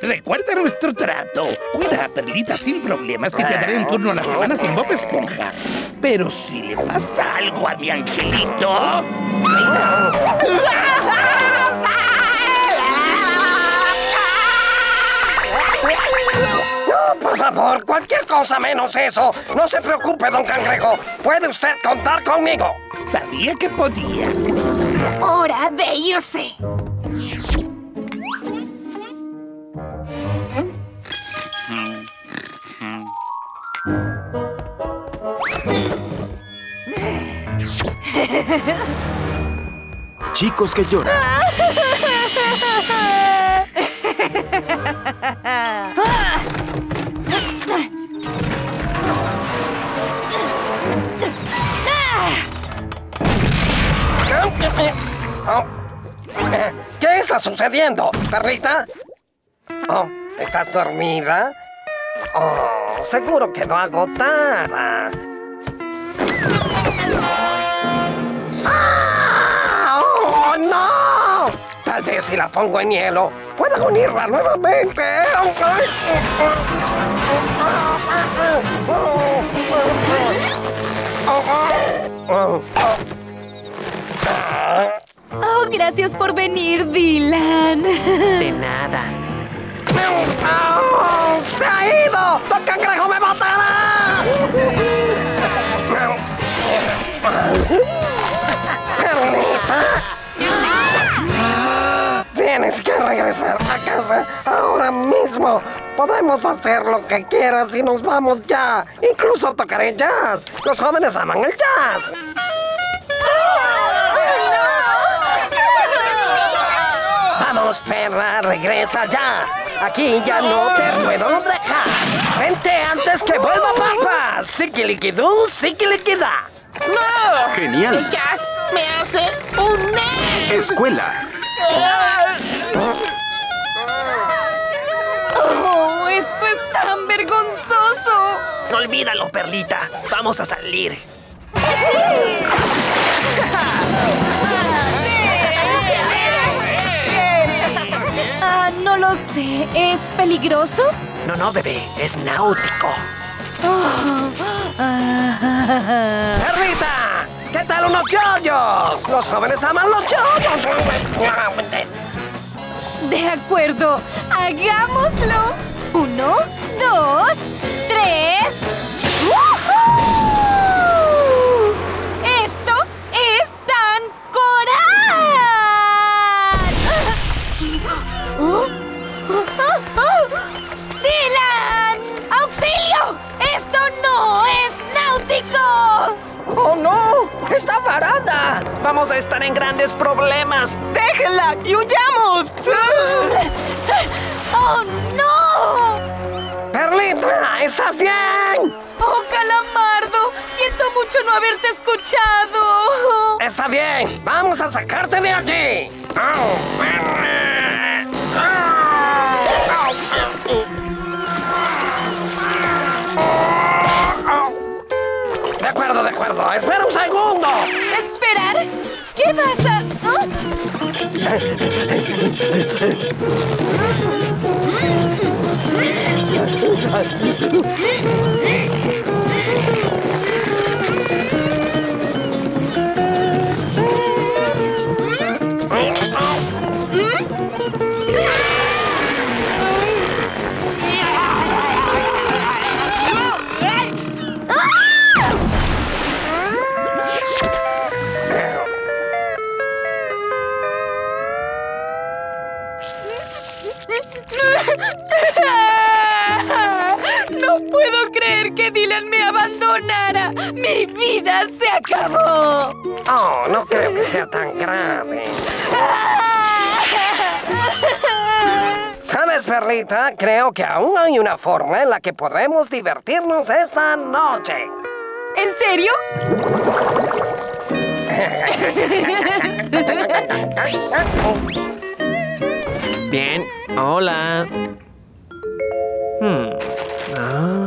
Recuerda nuestro trato. Cuida a Perlita sin problemas y te daré un turno a la semana sin Bob Esponja. Pero si le pasa algo a mi angelito... No, por favor, cualquier cosa menos eso. No se preocupe, don Cangrejo. Puede usted contar conmigo. Sabía que podía. Hora de irse. Chicos que lloran. ¿Qué está sucediendo, perrita? Oh, ¿estás dormida? Oh, seguro quedó agotada. ¡Ah! ¡Oh, no! Tal vez si la pongo en hielo, pueda unirla nuevamente. Oh, gracias por venir, Dylan. De nada. ¡Oh! ¡Se ha ido! ¡Don Tienes que regresar a casa ahora mismo. Podemos hacer lo que quieras y nos vamos ya. Incluso tocaré jazz. Los jóvenes aman el jazz. Vamos, perra, regresa ya. Aquí ya no te puedo dejar. Vente antes que vuelva papá. Sikiliquidú, sikiliquida. Genial. Jazz me hace un ne. Escuela. Olvídalo, Perlita. Vamos a salir. Ah, no lo sé. ¿Es peligroso? No, no, bebé. Es náutico. Oh, ah, ¡Perrita! ¿Qué tal unos yoyos? Los jóvenes aman los yoyos. de acuerdo. Hagámoslo. Uno, dos, ¡Dylan! ¡Auxilio! ¡Esto no es náutico! ¡Oh, no! ¡Está varada! Vamos a estar en grandes problemas. ¡Déjenla y huyamos! ¡Oh, no! ¡Perlita! ¿Estás bien? ¡Oh, Calamardo! Siento mucho no haberte escuchado. Está bien. Vamos a sacarte de allí. Acuerdo. Espera un segundo. ¿Esperar? ¿Qué vas a...? ¿Ah? No puedo creer que Dylan me abandonara. Mi vida se acabó. Oh, no creo que sea tan grave. ¿Sabes, Perlita? Creo que aún hay una forma en la que podemos divertirnos esta noche. ¿En serio? Hola. Hmm. Ah.